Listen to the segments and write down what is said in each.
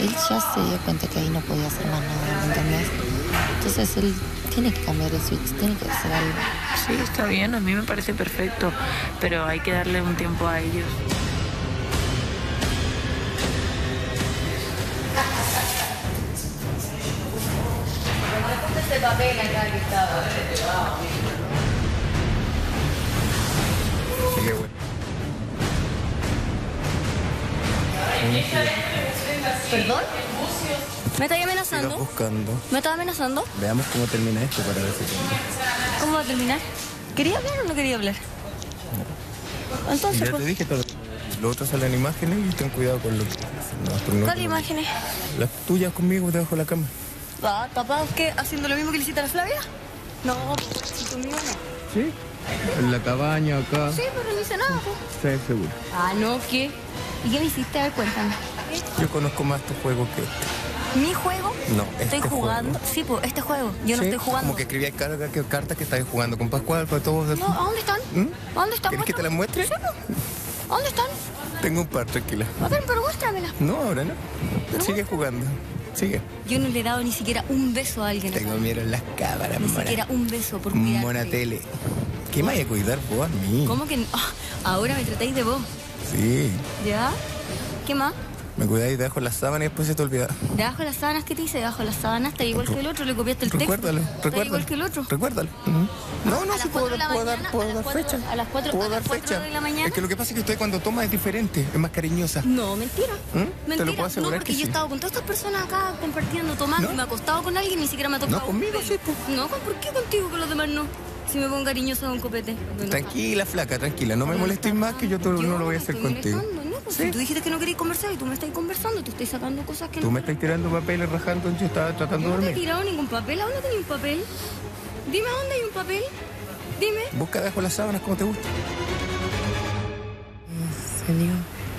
él ya se dio cuenta que ahí no podía hacer más nada, ¿me entendés? Entonces él tiene que cambiar el switch, tiene que hacer algo. Sí, está bien, a mí me parece perfecto, pero hay que darle un tiempo a ellos. Este papel acá que estaba. Qué bueno. ¿Perdón? ¿Me estáis amenazando? buscando. ¿Me estás amenazando? Veamos cómo termina esto para ver si tengo. ¿Cómo va a terminar? ¿Quería hablar o no quería hablar? Entonces, Ya te pues, dije todo. Lo otro salen imágenes y ten cuidado con lo que no, pero no- ¿cuáles imágenes? Las tuyas conmigo debajo de la cama. ¿Va tapados qué? ¿Haciendo lo mismo que le hiciste a la Flavia? No, si conmigo no. ¿Sí? En la cabaña acá. Sí, pero no hice nada, pues. ¿Estás seguro? Ah, no, ¿qué? ¿Y qué me hiciste? A ver, cuéntame. Yo conozco más tu juego que este. ¿Mi juego? No, Estoy este jugando. juego. Sí, pues, este juego. Yo no Sí, estoy jugando. Como que escribía carga, que cartas que estabas jugando con Pascual para todos. No, ¿a dónde están? ¿Mm? ¿A dónde están? ¿Quieres que te las muestre? Sí, pues. ¿A dónde están? Tengo un par, tranquila. A ver, pero muéstramelas. No, ahora no. Sigue jugando. Sigue. Yo no le he dado ni siquiera un beso a alguien. miedo en las cámaras, Ni mona. siquiera un beso por cuidarte. Mona tele. ¿Qué me vaya a cuidar vos a mí? ¿Cómo que no? Ah, ahora me tratáis de vos. Sí. ¿Ya? ¿Qué más? Me cuidáis debajo las sábanas y después se te olvida. Debajo de las sábanas, ¿qué te dice? Debajo de las sábanas, está igual que el otro, le copiaste el texto. Recuérdalo, recuérdalo. igual que el otro. Recuérdalo. No, no, sí puedo, de dar, puedo dar cuatro- fecha. a las cuatro- puedo a las dar cuatro fecha. de la mañana. Es que lo que pasa es que usted cuando toma es diferente, es más cariñosa. No, mentira. ¿Mm? Te lo Mentira. puedo asegurar no, porque que yo he sí. estado con todas estas personas acá compartiendo, tomando, ¿No? y me he acostado con alguien, ni siquiera me ha tocado. No, conmigo sí, pelo. No, ¿por qué contigo con los demás no? Si me pongo cariñosa de un copete. Bueno, Tranquila, flaca, tranquila. No me molestes más que yo todo no lo voy a hacer estoy contigo. molestando, ¿no? Pues Sí. Si tú dijiste que no querías conversar y tú me estás conversando, tú estás sacando cosas que Tú no. me estás tirando papeles rajando, yo estaba tratando Yo de no te he dormir. tirado ningún papel. ¿A dónde tenía un papel? Dime a dónde hay un papel. Dime. Busca debajo las sábanas como te gusta. En serio,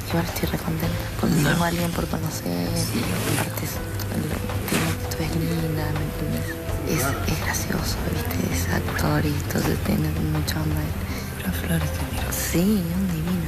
igual estoy recontenta. Consigo a alguien por conocer, aparte es- lo- tú Es, es gracioso, ¿viste? Es actor y entonces tiene mucha onda. Las flores te. Sí, un divino.